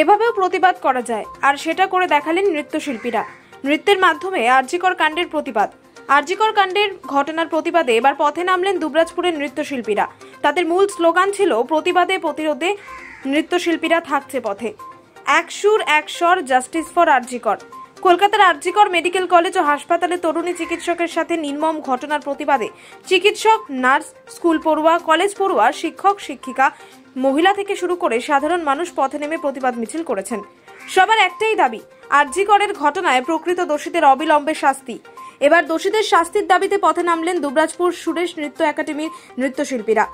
এভাবেও প্রতিবাদ করা যায়, আর সেটা করে দেখালেন নৃত্যশিল্পীরা। নৃত্যের মাধ্যমে আর্যিকর কাণ্ডের প্রতিবাদ। আরজিকর কাণ্ডের ঘটনার প্রতিবাদে এবার পথে নামলেন দুবরাজপুরের নৃত্যশিল্পীরা। তাদের মূল স্লোগান ছিল, প্রতিবাদে প্রতিরোধে নৃত্যশিল্পীরা থাকছে পথে। এক সুর, এক স্বর, জাস্টিস ফর আরজিকর। কলকাতার আরজিকর মেডিকেল কলেজ ও হাসপাতালে তরুণী চিকিৎসকের সাথে নির্মম ঘটনার প্রতিবাদে চিকিৎসক, নার্স, স্কুল পড়ুয়া, কলেজ পড়ুয়া, শিক্ষক, শিক্ষিকা, মহিলা থেকে শুরু করে সাধারণ মানুষ পথে নেমে প্রতিবাদ মিছিল করেছেন। সবার একটাই দাবি, আরজিকরের ঘটনায় প্রকৃত দোষীদের অবিলম্বে শাস্তি। এবার দোষীদের শাস্তির দাবিতে পথে নামলেন দুবরাজপুর সুরেশ নৃত্য একাডেমির নৃত্যশিল্পীরা।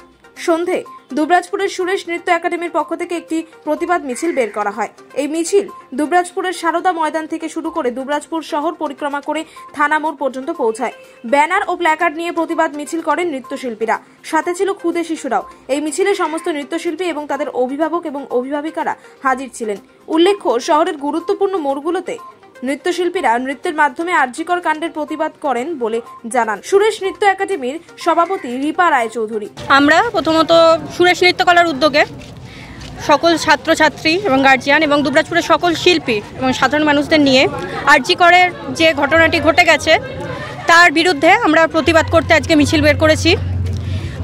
সন্ধে দুবরাজপুরের সুরেশ নৃত্য একাডেমির পক্ষ থেকে একটি প্রতিবাদ মিছিল বের করা হয়। এই মিছিল দুবরাজপুরের সারদা ময়দান থেকে শুরু করে দুবরাজপুর শহর পরিক্রমা করে থানা মোড় পর্যন্ত পৌঁছায়। ব্যানার ও প্ল্যাকার্ড নিয়ে প্রতিবাদ মিছিল করেন নৃত্যশিল্পীরা। সাথে ছিল ক্ষুদে শিশুরাও। এই মিছিলে সমস্ত নৃত্যশিল্পী এবং তাদের অভিভাবক এবং অভিভাবিকারা হাজির ছিলেন। উল্লেখ্য, শহরের গুরুত্বপূর্ণ মোড়গুলোতে নৃত্যশিল্পীরা নৃত্যের মাধ্যমে আর্যিকর কাণ্ডের প্রতিবাদ করেন বলে জানান। সুরেশ নৃত্য একাডেমির সভাপতি রিপা রায়চৌধুরী। আমরা প্রথমত সুরেশ নৃত্যকলার উদ্যোগে সকল ছাত্রছাত্রী এবং গার্জিয়ান এবং দুবরাজপুরের সকল শিল্পী এবং সাধারণ মানুষদের নিয়ে আরজি করের যে ঘটনাটি ঘটে গেছে, তার বিরুদ্ধে আমরা প্রতিবাদ করতে আজকে মিছিল বের করেছি।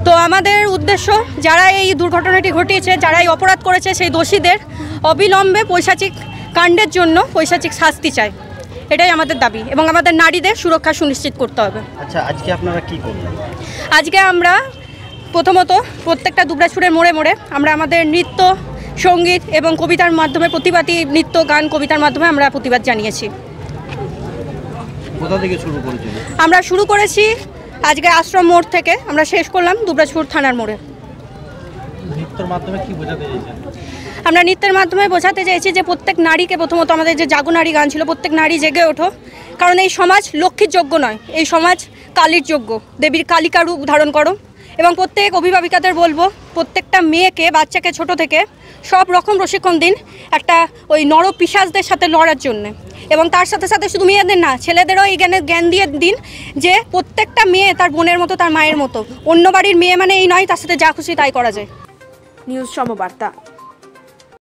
তো আমাদের উদ্দেশ্য, যারা এই দুর্ঘটনাটি ঘটিয়েছে, যারা এই অপরাধ করেছে সেই দোষীদের অবিলম্বে পৈশাচিক কাণ্ডের জন্য পৈশাচিক শাস্তি চাই। এটাই আমাদের দাবি এবং আমাদের নারীদের সুরক্ষা সুনিশ্চিত করতে হবে। আচ্ছা আজকে আপনারা কি করলেন? আজকে আমরা প্রথমত প্রত্যেকটা দুবরাজপুরের মোড়ে মোড়ে আমরা আমাদের নৃত্য সংগীত এবং কবিতার মাধ্যমে প্রতিবাদী নৃত্য গান কবিতার মাধ্যমে আমরা প্রতিবাদ জানিয়েছি। কোথা থেকে শুরু করেছিল আমরা শুরু করেছি আজকে আশ্রম মোড় থেকে। আমরা শেষ করলাম দুবরাজপুর থানার মোড়ে। মাধ্যমে কি বোঝাতে চাইছেন? আমরা নৃত্যের মাধ্যমে বোঝাতে চাইছি যে প্রত্যেক নারীকে প্রথমত আমাদের যে জাগো নারী গান ছিল, প্রত্যেক নারী জেগে ওঠো। কারণ এই সমাজ লক্ষ্মীর যোগ্য নয়, এই সমাজ কালীর যোগ্য। দেবীর কালিকা রূপ ধারণ করো এবং প্রত্যেক অভিভাবিকাদের বলব, প্রত্যেকটা মেয়েকে, বাচ্চাকে ছোট থেকে সব রকম প্রশিক্ষণ দিন একটা ওই নর পিসাজদের সাথে লড়ার জন্যে। এবং তার সাথে সাথে শুধু মেয়েদের না, ছেলেদেরও এই জ্ঞানের জ্ঞান দিয়ে দিন যে প্রত্যেকটা মেয়ে তার বোনের মতো, তার মায়ের মতো। অন্য বাড়ির মেয়ে মানে এই নয়, তার সাথে যা খুশি তাই করা যায়। নিউজ সমবার্তা